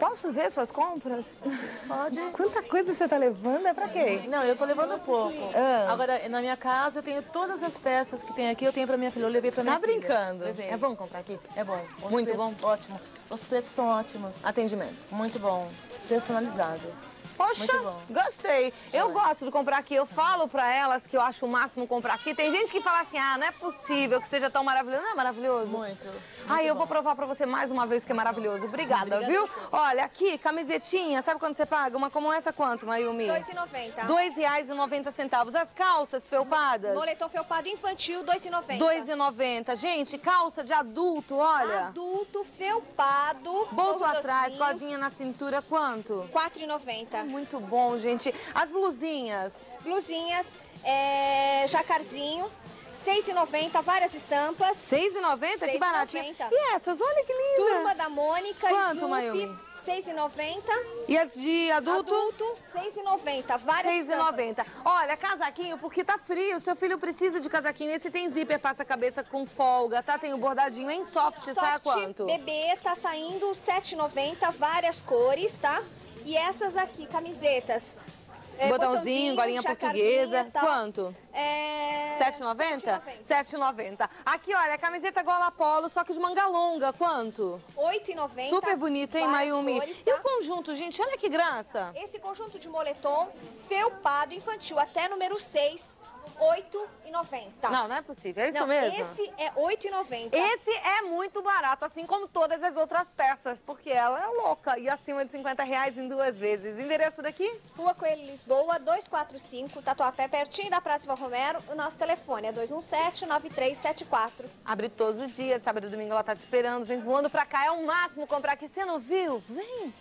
Posso ver suas compras? Pode. Quanta coisa você tá levando? É pra quê? Não, eu tô levando pouco. Ah. Agora, na minha casa, eu tenho todas as peças que tem aqui, eu tenho pra minha filha. Eu levei pra minha Tá filha. brincando? Levei. É bom comprar aqui? É bom. Os Muito preços- bom? Ótimo. Os preços são ótimos. Atendimento. Muito bom. Personalizado. Poxa, Muito gostei. Eu gosto de comprar aqui. Eu falo pra elas que eu acho o máximo comprar aqui. Tem gente que fala assim, ah, não é possível que seja tão maravilhoso. Não é maravilhoso? Muito. Ai, eu vou provar pra você mais uma vez que é maravilhoso. Obrigada, viu? Olha, aqui, camisetinha, sabe quando você paga? Uma como essa quanto, Mayumi? R$ 2,90. R$ 2,90. As calças felpadas? Moletom felpado infantil, R$ 2,90. R$ 2,90. Gente, calça de adulto, olha. Adulto felpado. Bolso atrás, cordinha na cintura, quanto? R$ 4,90. Muito bom, gente. As blusinhas. Blusinhas, é, jacarzinho, R$ 6,90, várias estampas. R$6,90? Que 6,90. baratinho. E essas? Olha que linda. Turma da Mônica, Quanto, Snoopy, Mayumi? R$ 6,90. E as de adulto? Adulto, R$ 6,90. Várias estampas. 6,90. Olha, casaquinho, porque tá frio. Seu filho precisa de casaquinho. Esse tem zíper, passa a cabeça com folga, tá? Tem o bordadinho em soft, sai a Soft quanto? bebê tá saindo R$ 7,90, várias cores, tá? E essas aqui, camisetas. é, Botãozinho, golinha portuguesa. tá? Quanto? É... 7,90? 7,90. Aqui, olha, camiseta gola polo, só que de manga longa. Quanto? 8,90. Super bonita, hein, Mayumi? cores, E tá? o conjunto, gente? Olha que graça. Esse conjunto de moletom felpado infantil até número 6, 8,90. Não, não é possível. É isso Não, mesmo? esse é 8,90. Esse é muito barato, assim como todas as outras peças, porque ela é louca e acima de 50 reais em duas vezes. Endereço daqui? Rua Coelho, Lisboa, 245, Tatuapé, pertinho da Praça Ivan Romero. O nosso telefone é 217-9374. Abre todos os dias, sábado e domingo ela tá te esperando, vem voando pra cá, é o máximo comprar aqui. Você não viu? Vem!